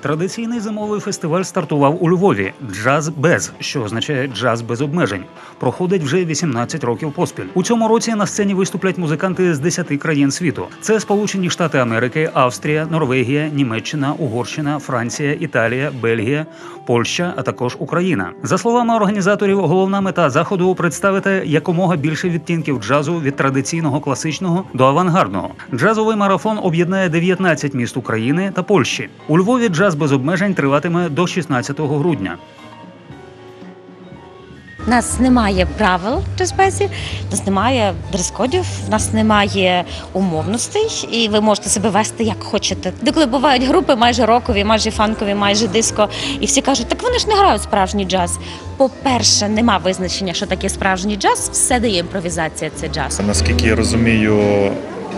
Традиційний зимовий фестиваль стартував у Львові Джаз без, що означає джаз без обмежень. Проходить вже 18 років поспіль. У цьому році на сцені виступлять музиканти з 10 країн світу. Це Сполучені Штати Америки, Австрія, Норвегія, Німеччина, Угорщина, Франція, Італія, Бельгія, Польща, а також Україна. За словами організаторів, головна мета заходу представити якомога більше відтінків джазу від традиційного класичного до авангардного. Джазовий марафон об'єднає 19 міст України та Польщі. У Львові джаз без обмежень триватиме до 16 грудня. У нас немає правил в джазбезі, у нас немає дрес-кодів, в нас немає умовностей, і ви можете себе вести як хочете. Деколи бувають групи майже рокові, майже фанкові, майже диско, і всі кажуть, так вони ж не грають справжній джаз. По-перше, нема визначення, що таке справжній джаз, все дає імпровізація, це джаз. Наскільки я розумію,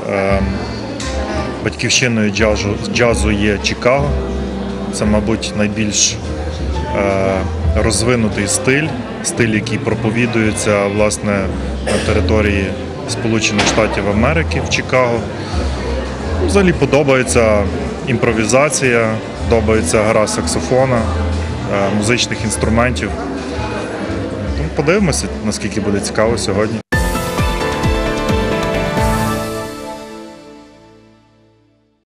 ем, батьківщиною джазу, джазу є Чикаго. Це, мабуть, найбільш е, розвинутий стиль, стиль, який проповідується власне на території Сполучених Штатів Америки в Чикаго. Взагалі подобається імпровізація, подобається гра саксофона, е, музичних інструментів. Подивимося, наскільки буде цікаво сьогодні.